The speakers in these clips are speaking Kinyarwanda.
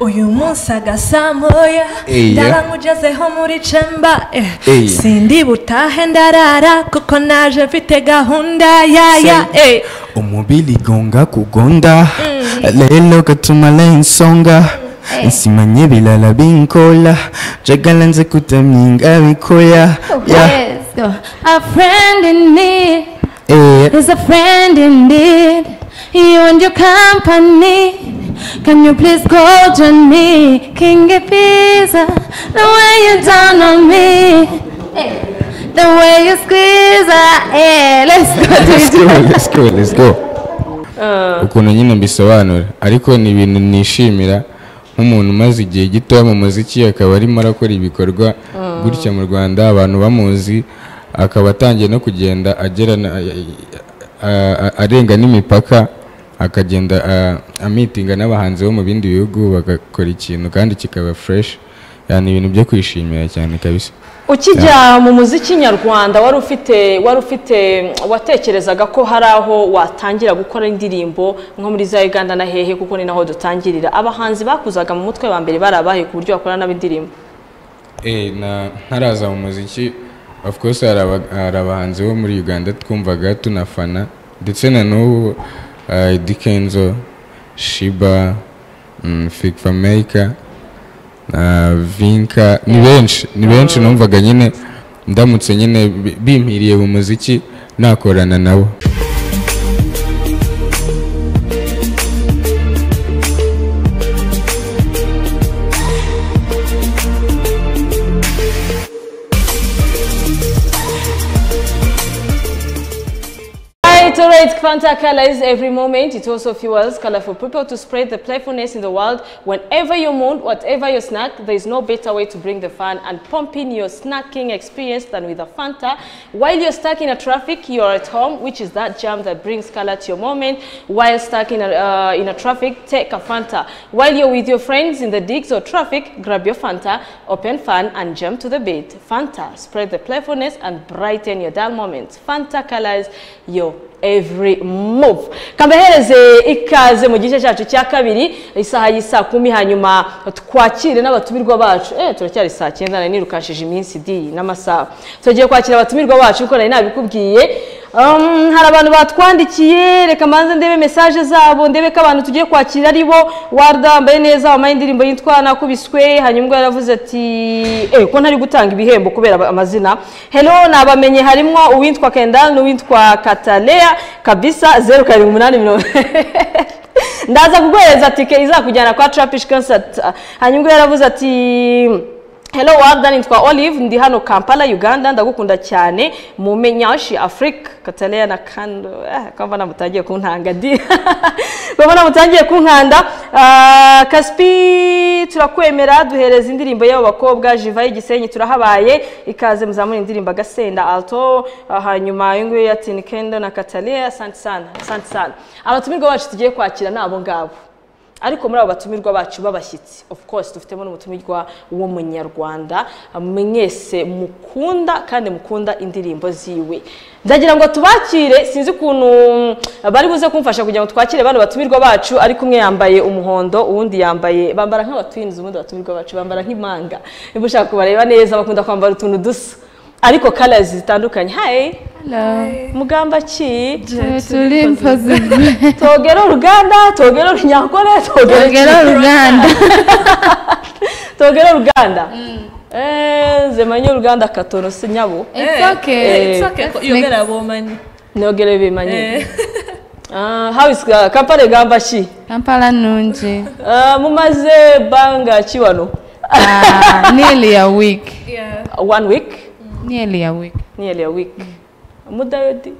uyu munsi agasamoya Eya. ndarankugezeho muri cemba eh. Sindi butahe ndarara kuko naje mfite gahunda yaya eh. umubili gonga kugonda lelo gatuma lensonga nsimanye bilala binkola jagala nze kutamyinga bikoya go. A friend in need yeah. is a friend indeed. You and your company. Can you please go join me? King Visa, the way you down on me. Eh, The way you squeeze. Eh, let's go. let's go let's go let's go ukuntu nyine mbisobanura ariko ni ibintu nishimira nk'umuntu umaze igihe gitoya mu muziki akaba arimo arakora ibikorwa gutya mu rwanda abantu bamuzi akaba atangiye no kugenda agera na- a- a- arenga n'imipaka akagenda a- amitinga n'abahanzi bo mu bindi bihugu bagakora ikintu kandi kikaba fresh. Yani ibintu byo kwishimira cyane kabisa. Ukijya mu muziki nyarwanda wari ufite wari ufite watekerezaga ko hari aho watangira gukora indirimbo nko muri za uganda na hehe kuko ni naho dutangirira. Abahanzi bakuzaga mu mutwe wa mbere barabahe ku buryo bakora nabo indirimbo Eh, ntaraza mu muziki. Of course hari abahanzi bo muri uganda twumvaga tunafana. Ndetse na n'ubu uh, Eddy Kenzo shiba mm, fikfa maker na vinka ni benshi ni benshi numvaga nyine ndamutse nyine bi- bimpiriye mu muziki nakorana nabo. Fanta colors every moment. It also fuels colorful people to spread the playfulness in the world. Whenever you mood, whatever your snack, there is no better way to bring the fun and pump in your snacking experience than with a Fanta. While you're stuck in a traffic, you're at home, which is that jam that brings color to your moment. While stuck in a, uh, in a traffic, take a Fanta. While you're with your friends in the digs or traffic, grab your Fanta, open fan, and jump to the beat. Fanta, spread the playfulness and brighten your dull moments. Fanta colors your every move. Kambahereze ikaze mu gice cyacu cya kabiri isaha y'isaa kumi hanyuma twakire n'abatumirwa bacu. Eh turacyari saa cyenda nari nirukashije iminsi di n'amasaha. Tugiye kwakira abatumirwa bacu kuko nari nabikubwiye. Hari abantu batwandikiye reka mbanze ndebe mesaje zabo ndebe ko abantu tugiye kwakira ari bo warda wambaye neza wambaye indirimbo yitwa nakubiswe hanyuma ubwo yaravuze ati eh ko ntari gutanga ibihembo kubera amazina. Hello nabamenye harimo uwitwa Kendall n'uwitwa Katalea kabisa zeru karindwi umunani mirongo ndaza kuguhereza tike izakujyana kwa Trapish Concert. Hanyuma ubwo yaravuze ati Hello Warda nitwa Olive ndi hano Kampala Uganda ndagukunda cyane mumenyashi Afrique Katalea na Kando eh kamba namutangiye kuntanga di. Kamba namutangiye kunkanda. Ah, Kaspi turakwemera duhereza indirimbo y'abo bakobwa Jiva y'igisenyi turahabaye ikaze muzamura indirimbo agasenda alto. Ah, hanyuma uyu nguyu ati Kendo na Katalea asante sana asante sana. Abatumirwa bacu tugiye kwakira ni abo ngabo. Ariko muri abo batumirwa bacu b'abashyitsi of course dufitemo n'umutumirwa w'umunyarwanda mwese mukunda kandi mukunda indirimbo ziwe. Ndagira ngo tubakire sinzi ukuntu bari buze kumfasha kugira ngo twakire bano batumirwa bacu ariko umwe yambaye umuhondo uwundi yambaye bambara nk'abatwinzi ubundi abatumirwa bacu bambara nk'impanga. Niba ushaka kubareba neza bakunda kwambara utuntu dusa. Ariko colors zitandukanye hi Hello. mugamba ki Turi impossible. togero uruganda togero runyakore togero Togero ki? Ruganda. togero uruganda Eh, zemanyo uruganda katono si nyabo It's okay. Eh, Let's yogera bomanyi nogere bimanye Eh. Ah, how is uh, kampale gamba ki Kampala nungi. Ah, mumaze banga ki wano Uh, nearly a week. Yeah. one week Nearly a week. nearly a week mudayo di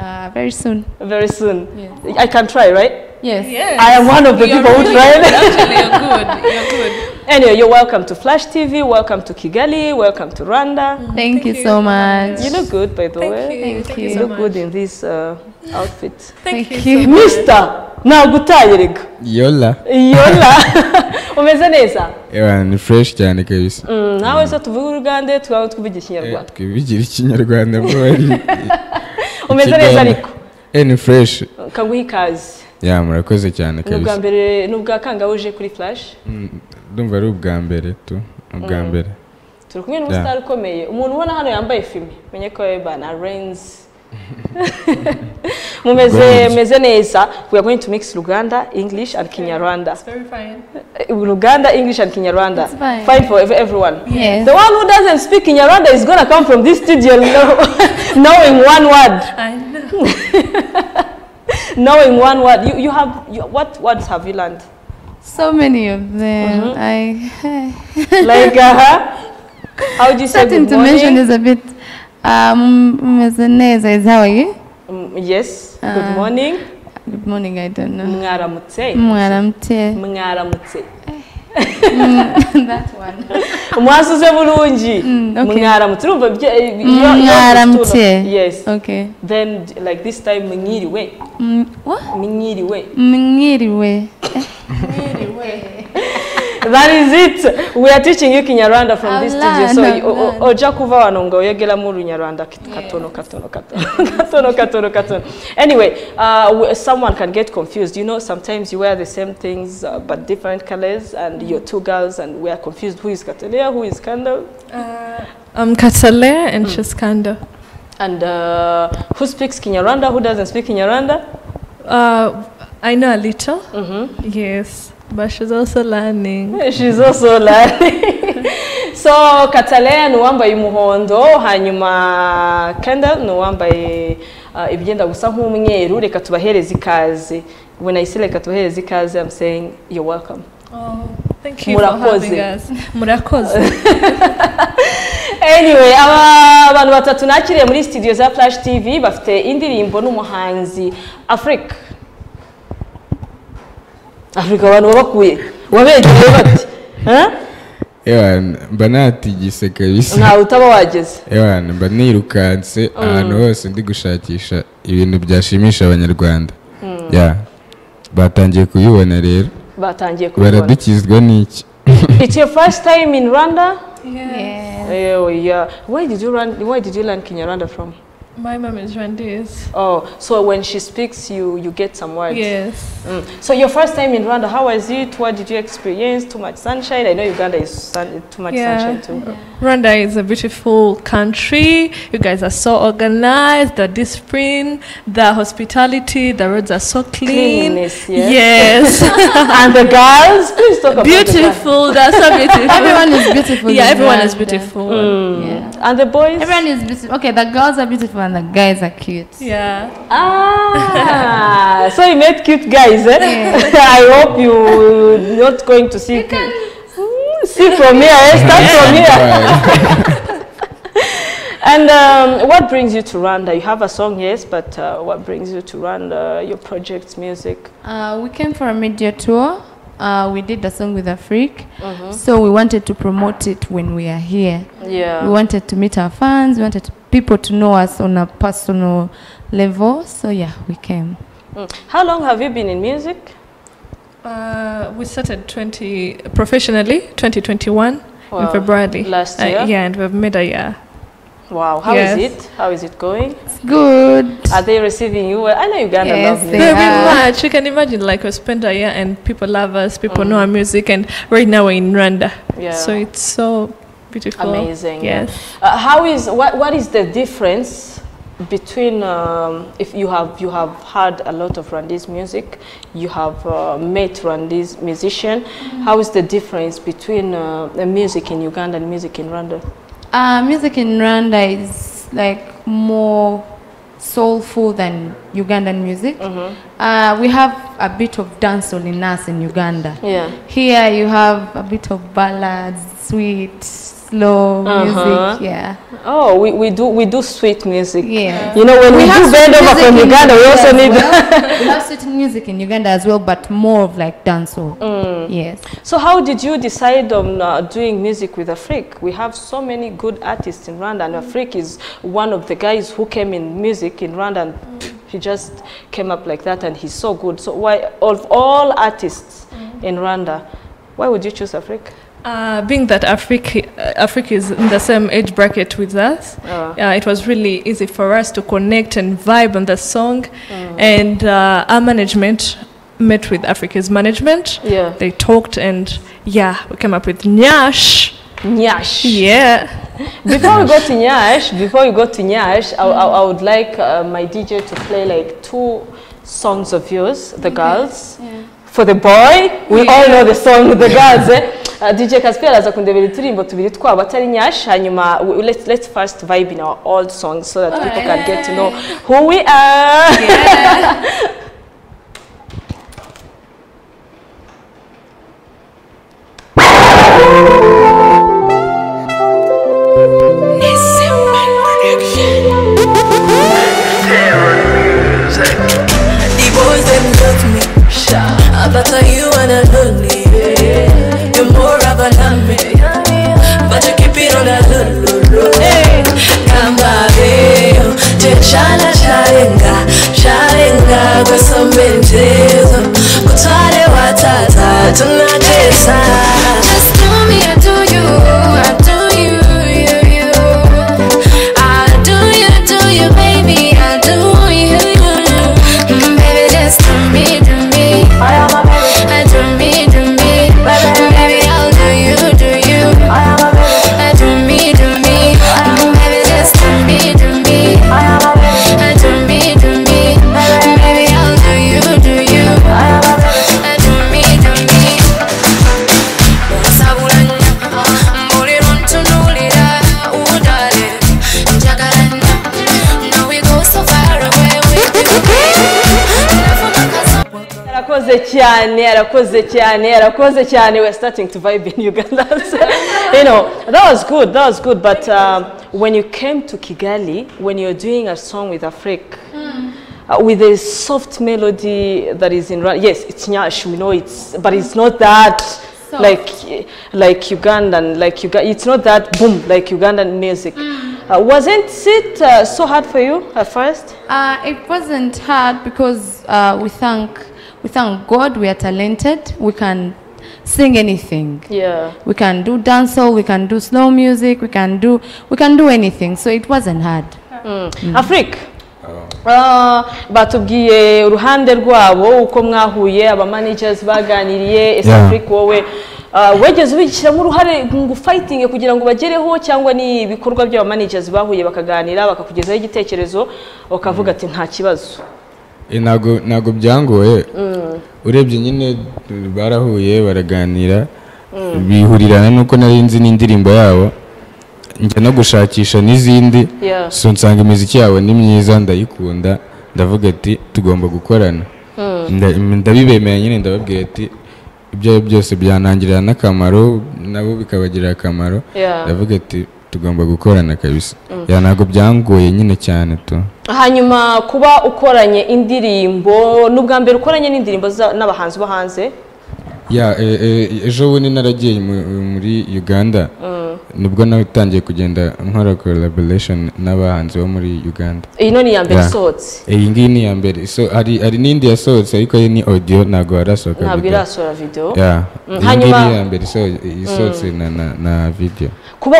Uh, very soon. very soon Yes. i can try right Yes. Yes. I am one of the You're people who really tried. good. Actually, you're good. You're good. anyway you're welcome to flash tv welcome to kigali welcome to rwanda Thank, you so much. you look good by the Thank way you. Thank Thank you. you you so look much. good in this uh, outfit Thank, Thank you. you. so much. mister nagutaye rega yola yola umeze neza. Ni fresh cyane kabisa. Mm, nawe se tuvuge urugande twaba ikinyarwanda. twibigira ikinyarwanda bwo ari umeze neza ariko. Eh ni fresh. Kaguha ikaze. Ya murakoze cyane ni ubwa kabisa. mbere ni ubwa kangahe uje kuri flash? Mm, ndumva ari ubwa mbere tu ubwa mbere. Turi kumwe n'umusitari ukomeye. Umuntu ubona hano yambaye fime menye ko bana renzi mumeze meze neza we are going to mix Luganda English and Kinyarwanda it's Very fine. Uh, Luganda English and Kinyarwanda It's fine. fine for ev- everyone Yes. the one who doesn't speak Kinyarwanda is going to come from this studio know, knowing one word I know. knowing one word you, you have you, what words have you learned So many of them. mm -hmm. I like uh, how do you say starting good to mention is a bit. Um, Mmezeneza is how are you? Mm, yes good Uh, morning Good morning. I don't know. mwaramutse Mwaramutse. mwaramutse That one. mwasuze bulungi Mm, mwaramutse urumva bye- iyo- iyo Mwaramutse. yes Okay. then like this time mwiriwe Mm, mwiriwe Mwiriwe. that is it. We are teaching you kinyarwanda from this I've studio. So oja kuva wanonga oyegera mu runyarwanda. Katono katono katono katono katono katono. Anyway uh, someone can get confused. You know sometimes you wear the same things uh, but different colors and you're two girls and we are confused. Who is Katalea who is Kandel I'm Katalea and mm. she's Kando. and uh, who speaks Kinyarwanda? Who doesn't speak Kinyarwanda? Uh, I know a little. mm -hmm. Yes, but she's also learning. She's also learning. so Katalea ni uwambaye umuhondo hanyuma Kendall ni uwambaye uh, ibyenda gusa nk'umweru reka tubahereze ikaze when I say reka tubahereze ikaze I'm saying you're welcome Oh, thank you Murakoze. Murakoze. anyway aba abantu batatu nakiriye muri studio za Flash TV bafite indirimbo n'umuhanzi Africa Africa abantu wabakuye wabegereye bati mba natigise kabisa ntawe utaba wageze mba nirukanse ahantu hose ndi gushakisha ibintu byashimisha abanyarwanda ya batangiye kubibona rero batangiye kubibona baradukizwa n'iki It's your first time in Rwanda? Yeah. Oh yeah. Where did you run? Where did you learn Kinyarwanda from? My mom is Rwandese. Oh, so when she speaks, you you get some words. Yes. Mm. So your first time in Rwanda, how was it? What did you experience? Too much sunshine? I know Uganda is sun, too much Yeah. sunshine too. Rwanda is a beautiful country. You guys are so organized. The discipline, the hospitality, the roads are so clean. Cleanliness, yes. Yes. and the girls, please talk about beautiful. They're so beautiful. Everyone is beautiful. yeah, in everyone is Rwanda. beautiful. Yeah. And the boys. Everyone is beautiful. Okay, the girls are beautiful and the guys are cute. Yeah. Ah, so you met cute guys, eh? Yeah. I hope you're not going to see. You can... See from here, eh? Start from here. And um, what brings you to Rwanda? You have a song, yes, but uh, what brings you to Rwanda? Your projects, music. Uh, we came for a media tour. Uh, we did a song with Afrique. So we wanted to promote it when we are here. Yeah. We wanted to meet our fans. We wanted people to know us on a personal level. So yeah, we came. Mm. How long have you been in music? Uh, we started 20 professionally 2021 Wow. in February. Last Uh, year? yeah, and we've made a year. Wow. How is Yes. it? How is it going? It's good. Are they receiving you? well? I know Uganda Yes, love they music. Very are. much. You can imagine, like, we spent a year and people love us, people know our music, and right now we're in Rwanda. Yeah. So it's so beautiful. Amazing. Yes. Uh, how is what? What is the difference between um, if you have you have heard a lot of Rwandese music, you have uh, met Rwandese musician. How is the difference between uh, the music in Uganda and music in Rwanda? Uh, music in Rwanda is like more soulful than Ugandan music. Uh, we have a bit of dancehall in us in Uganda. Yeah. Here you have a bit of ballads, sweet, slow Uh-huh. music. Yeah. Oh, we, we do we do sweet music. Yeah. You know when we, do sweet bend over from in Uganda, we also need. well. we have sweet music in Uganda as well, but more of like dancehall. Yes. So how did you decide on uh, doing music with Afrik? We have so many good artists in Rwanda, and Afrik is one of the guys who came in music in Rwanda, and he just came up like that, and he's so good. So why, of all artists in Rwanda, why would you choose Afrik? Uh, being that Africa, uh, Africa is in the same age bracket with us, Uh. uh, it was really easy for us to connect and vibe on the song. And uh, our management met with Africa's management. Yeah. They talked and yeah, we came up with Nyash. Nyash. Yeah. Before we go to Nyash, before we go to Nyash, I, I, I would like uh, my DJ to play like two songs of yours, the girls. For the boy, we all know the song, the girls. Eh? Uh, DJ Casper araza kundebera uturirimbo tubiri twabo atari Nyash, hanyuma let's, let's first vibe in our old songs so that people can get to know who we are. The cyane arakoze cyane arakoze cyane. We're starting to vibe in uganda. So, you know that was good that was good. But um, when you came to kigali when you're doing a song with afrik uh, with a soft melody that is in yes it's nyash we know it's but it's not that like like ugandan like Uga- it's not that boom like ugandan music. Uh, wasn't it uh, so hard for you at first? Uh, it wasn't hard because uh, we thank we thank God we are talented. We can sing anything. yeah We can do dancehall. We can do slow music. We can do we can do anything. So it wasn't hard. afurika Ah, batubwiye uruhande rwabo uko mwahuye aba managers baganiriye ese Yeah. afurika wowe ah, wegeze ubishyiramo uruhare ngo ufayitinge kugira ngo bagereho cyangwa ni ibikorwa by'aba managers bahuye bakaganira bakakugezaho igitekerezo bakavuga ati nta kibazo Eh, ntago byangoye. Urebye nyine barahuye baraganira. Bihurirana nuko nari nzi n'indirimbo yabo. Njya no gushakisha n'izindi. So nsanga imiziki yabo ni myiza ndayikunda. Ndavuga ati tugomba gukorana. Nda- ndabibemera nyine ndababwira ati ibyo ari byo byose byanangirira n'akamaro nabo bikabagirira akamaro. Ndavuga ati tugomba gukorana kabisa. Ya ntabwo byangoye nyine cyane tu. Hanyuma kuba ukoranye indirimbo ni ubwa mbere ukoranye n'indirimbo n'abahanzi bo hanze? Ya e- e- ejo bundi naragiye mu- muri uganda. Ni bwo natangiye kugenda nkora collaboration n'abahanzi bo muri uganda. Iyi ni iya mbere isohotse? Iyi ngiyi ni iya mbere. Hari n'indi yasohotse ariko yo ni audio ntabwo harasohoka ntabwo irasohora video. Yeah. iyi ngiyi ni iya mbere. Iso- isohotse na, na, video. Kuba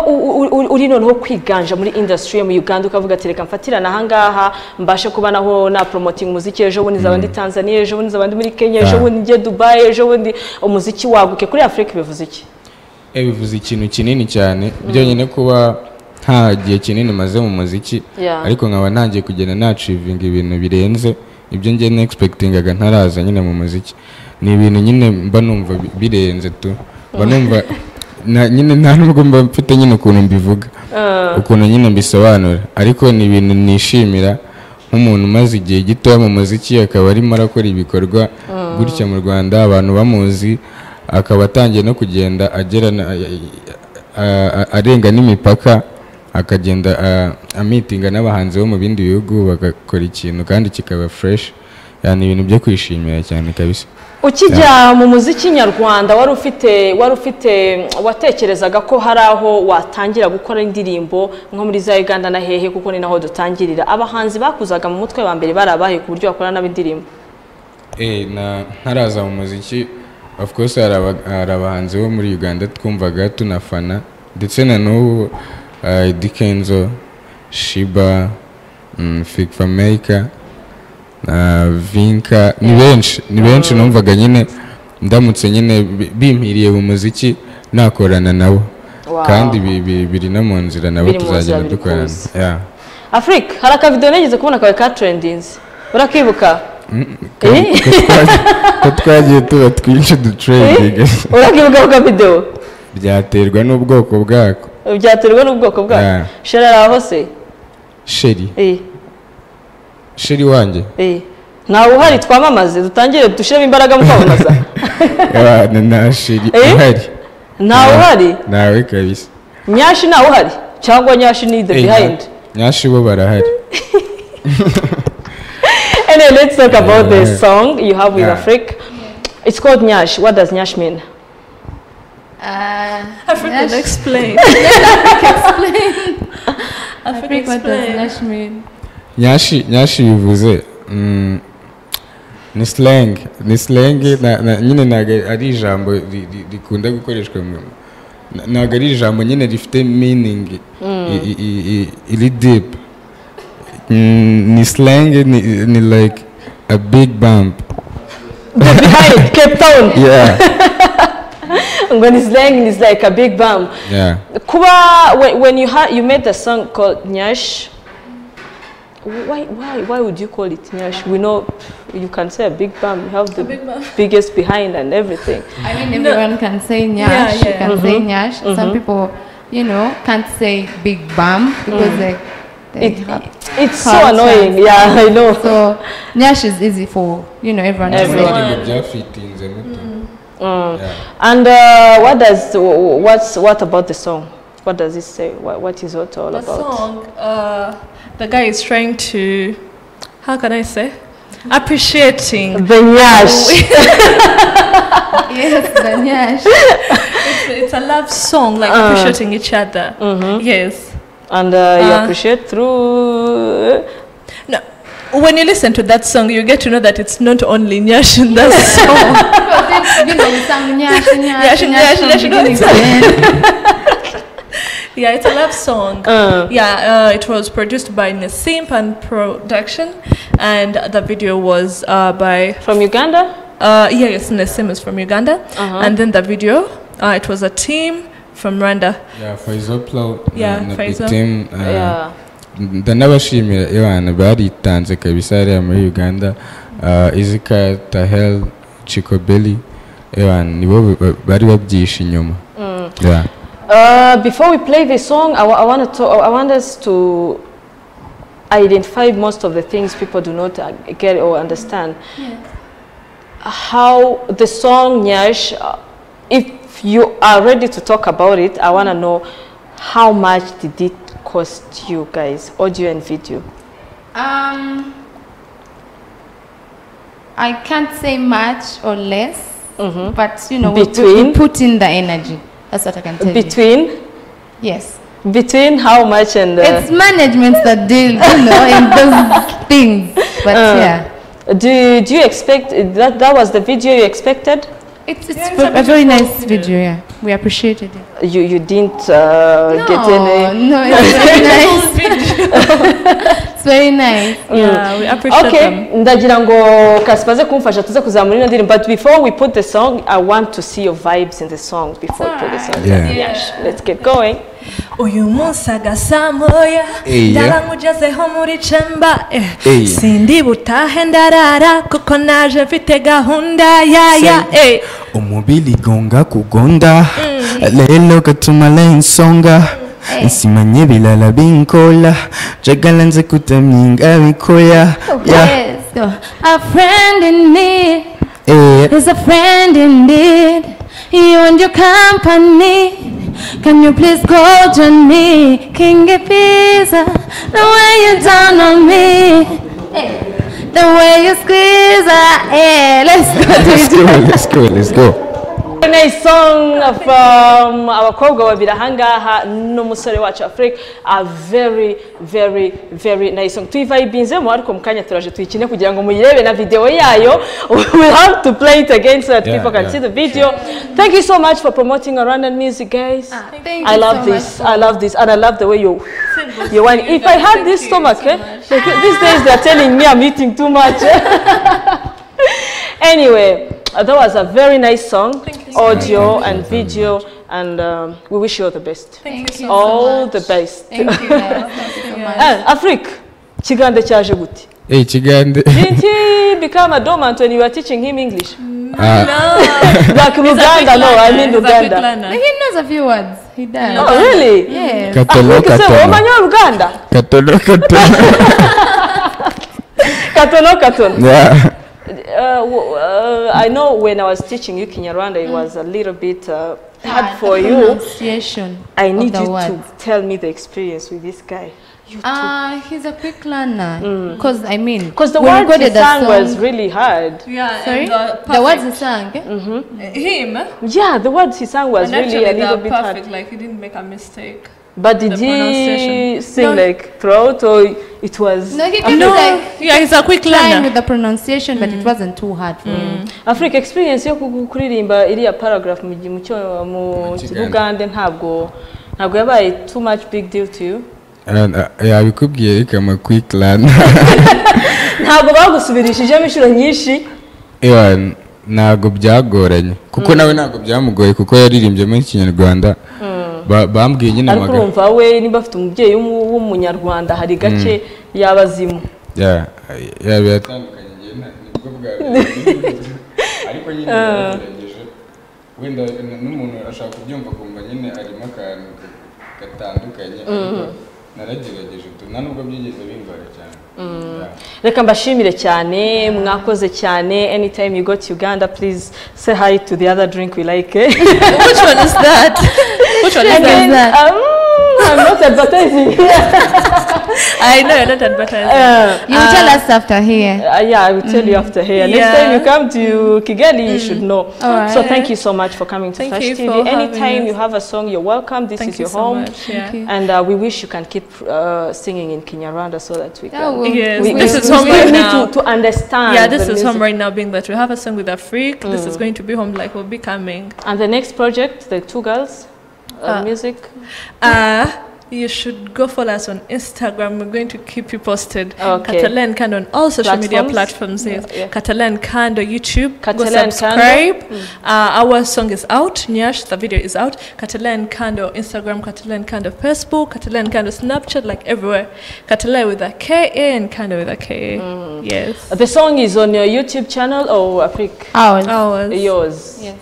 uri noneho kwiganja muri industry yo mu uganda ukavuga ati reka mfatirane ahangaha mbashe kuba naho na promoting umuziki ejo bundi nzaba ndi tanzania ejo bundi nzaba ndi muri kenya ejo bundi njye dubai ejo bundi. Umuziki waguke kuri afurika bivuze iki? Bivuze ikintu kinini cyane byonyine kuba nta gihe kinini maze mu muziki ariko nkaba ntangiye kugenda nacivinga ibintu birenze ibyo njye nexpectingaga ntaraza nyine mu muziki. Ni ibintu nyine mba numva bi- birenze tu. Mba numva nyine nta nubwo mba mfite nyine ukuntu mbivuga ukuntu nyine mbisobanura. Ariko ni ibintu nishimira nk'umuntu umaze igihe gitoya mu muziki akaba arimo arakora ibikorwa gutya mu rwanda abantu bamuzi akaba atangiye no kugenda agera na- a- a- arenga n'imipaka akagenda amitinga n'abahanzi bo mu bindi bihugu bagakora ikintu kandi kikaba fresh. Yani ibintu byo kwishimira cyane kabisa. Ukijya mu muziki nyarwanda wari ufite wari ufite watekerezaga ko hari aho watangira gukora indirimbo nko muri za uganda na hehe kuko ni naho dutangirira. Abahanzi bakuzaga mu mutwe wa mbere bari abahe ku buryo bakora n'indirimbo Eh, ntaraza mu muziki. Of course hari aba- hari abahanzi bo muri uganda twumvaga tunafana ndetse na n'ubu uh, dikenzo shiba mm, fik fameyika na vinka ni benshi ni benshi numvaga nyine ndamutse nyine bi- bimpiriye mu muziki nakorana nabo kandi bi- bi- biri no mu nzira nabo tuzagenda dukorana. afurika hari akavidewo nigeze kubona kawe ka trendinzi? Urakibuka? Ko twagiye- tuba twinshi dutrendinga urakibuka ku kavidewo byaterwa n'ubwoko bwako byaterwa n'ubwoko bwayo Yeah. shera aho se sheri sheri wanjye ntawe uhari twamamaze dutangire dushyiremo imbaraga mu kwamamaza na sheri uhari. Ntawe uhari? Nawe kabisa nyashi ntawe uhari. Cyangwa nyashi ni the Eh, behind. nya- nyashi bo barahari anyway let's talk about the Yeah. song you have with Yeah. Afrique it's called nyash what does nyash mean Uh, Africa Nyash- explain. Africa Africa, what does explain. Nash mean? nyashi nyashi bivuze mm, ni slang ni slang na- na- nyine ntabwo ari ijambo ri- ri- rikunda gukoreshwa ntabwo ari ijambo nyine rifite meaning i- i- i- i- iri deep Mm, ni slang ni, ni like a big bump. Behind Cape Town. Yeah. When it's slang it's like a big bump. Yeah. Kuba when, when you had you made the song called nyash why why why would you call it nyash? We know you can say a big bump you have the big bam. biggest behind and everything. I mean, everyone can say Nyash. Yeah, You yeah. can say mm-hmm. Nyash. Some mm-hmm. people, you know, can't say Big bump because like they it, it's so annoying times. yeah i know So Nyash is easy for you know everyone to Everyone. say. Ibintu byafitinze muto Yeah. and uh, what does what's what about the song what does it say what, what is it all The about song, uh, the guy is trying to, how can I say, appreciating. the nyash yes, the Nyash. It's, it's a love song, like appreciating each other. Yes. And uh, you Uh, appreciate through No, when you listen to that song, you get to know that it's not only Nyash in that song. you know, we sang Nyash, Nyash, Nyash, Nyash, Nyash, Nyash, beginning Nyash. to end. yeah, it's a love song. Uh. Yeah, uh, it was produced by Nasim and Production, and the video was uh, by from uganda Uh, yeah, yes, Nassim is from Uganda. And then the video, uh, it was a team from Rwanda. yeah Faizo Plow Yeah, na Big Faizo. Team uh, yeah ndanabashimira abantu baritanze kabisa hariya muri uganda uh, izika tahel chikobeli ewan nibo ba- bari babyishe inyuma yeah. Uh, before we play the song, I, I want to I want us to identify most of the things people do not uh, get or understand. How the song Nyash, uh, if you are ready to talk about it, I want to know how much did it cost you guys, audio and video? Um, I can't say much or less, but you know, we- we, Between? we put in the energy. That's what I can tell you. Between Yes. between how much and uh, It's management that deal, you know, in those things. But yeah, do do you expect that that was the video you expected? It's, it's ve- a very nice video. Yeah, we appreciated it. You you didn't uh, get any. no, it's very nice. it's very nice. Yeah, we appreciate Okay, them. ndagira ngo kasipaze kumfasha tuze kuzamura ino ndirimbo but before we put the song I want to see your vibes in the song before we put the song Yeah. Yes, let's get going uyu munsi agasamoya Eya. ndarangugezeho muri cemba eh. Sindi butahe ndarara kuko naje mfite gahunda yaya eh. umubiri gonga kugonda lelo katumala insonga nsimanye bilala binkola njagala nze kutamyinga bikoya. Yes, go. A friend in need eh, is a friend indeed. You and your company. Can you please go join me? King Visa, the way you down on me. Eh, The way you squeeze eh, let's go. let's go let's go let's go nice song from abakobwa babiri ahangaha n'umusore wacu Afrique a very very very nice song. Tuyivayibinzemo ariko mu kanya turaje tuyikine kugira ngo muyirebe na video yayo. We have to play it again so that Yeah, people can yeah. see the video. thank you so much for promoting Rwandan music guys. Thank I you love so this. much. I love this. And I love the way you you whine. if I had this stomach eh, like, these days they're telling me I'm eating too much. Anyway that was a very nice song audio and video and um, we wish you all the best. Thank you all the best. Thank you guys. Thank you so much. Ah, Afrique kigande cyaje gute Eh, ikigande didn't he become a dormant when you were teaching him English? Ah, like Luganda no I mean Luganda He knows a few words. He does. oh really? Yes. katolo Afrique se katono wamanya Luganda katolo katono katono katono Yeah. Uh, uh, I know when I was teaching you Kinyarwanda, it was a little bit uh, hard for the you. Pronunciation I of need the you words. to tell me the experience with this guy. Ah, he's a quick learner. Because I mean, Because the we words he recorded the sang was really hard. Yeah, Sorry, and the words he sang. eh? him. Yeah, the words he sang was And really a little they're bit perfect. hard. Like he didn't make a mistake. But did the he sing No. like throughout or it was? No, he No, like yeah, he's a quick learner. with the pronunciation, but it wasn't too hard for him. Africa experience yo ku- kuririmba iriya paragraph mu gi- mu. Bugande ntabwo ntabwo yabaye too much big deal to you. Ah, yabikubwiye reka ama quick learn Ntabwo bagusubirishijemo inshuro nyinshi. Ntabwo byagoranye kuko nawe ntabwo byamugoye kuko yaririmbyemo ikinyarwanda Ba- bambwiye nyine ariko urumva we niba afite umubyeyi w'umu- w'umunyarwanda hari gake yaba azimu Ya, ya biratandukanye ni bwo bwa ariko nyine yaragerageje wenda n- n'umuntu ashaka kubyumva akumva nyine harimo akantu ka- gatandukanye ariko naragerageje nta nubwo byigeze bingora cyane. Ya. reka mbashimire cyane mwakoze cyane. Anytime you go to uganda please say hi to the other drink we like? Which one is that? Which one is And that? then- that? um, I'm not advertising I know you're not advertising. Uh, You will tell us after here. Uh, yeah, I will tell you after here. Next time you come to Kigali, you should know. So thank you so much for coming to Thank Flash you TV. Anytime you have a song, you're welcome. This Thank is you your so home. much. Yeah. you. And uh, we wish you can keep uh, singing in Kinyarwanda so that we Yeah, can. we'll- Yes, we, this we- is we home right now. To, to understand. Yeah, this is home right now, being that we have a song with Afrique. This is going to be home, like, we'll be coming. And the next project, the two girls, uh, Uh, music. Uh, you should go follow us on Instagram. We're going to keep you posted. Okay. Catalan Kando on all social media Platforms? platforms. Yes. Yeah, yeah. Catalan Kando YouTube. Catalan go subscribe. Uh, our song is out. Nyash, the video is out. Catalan Kando Instagram. Catalan Kando Facebook. Catalan Kando Snapchat. Like everywhere. Catalan with a K A and Kando with a K A. Yes. The song is on your YouTube channel or Afrique? Ours. Ours. Yours. Yes.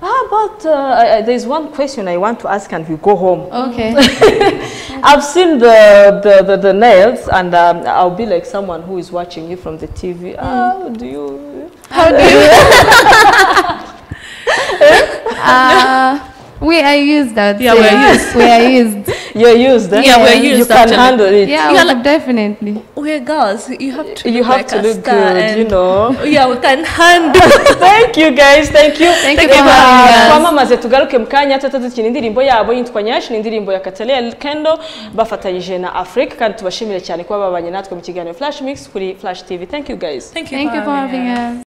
How about, uh, there's one question I want to ask and we go home. Okay. I've seen the, the, the, the nails and um, I'll be like someone who is watching you from the TV. Mm. How do you? How do you... uh, we are used, I'd Yeah, say. we're used. We are used. You're used, eh? Yeah, we're used. You used, can actually. handle it. Yeah, Yeah, like- definitely. We're girls. You have to. You look have like to look good, you know. Yeah, we can handle. Thank you guys, thank you. Thank Thank you for having us. twamamaze tugaruke mu kanya tuba dukina indirimbo yabo yitwa Nyash ni indirimbo ya Catalina Kendo bafatanyije na afrika kandi tubashimire cyane kuba babanye natwe mu kiganiro Flash Mix kuri Flash TV. Thank you guys. Thank you. Thank you for having us.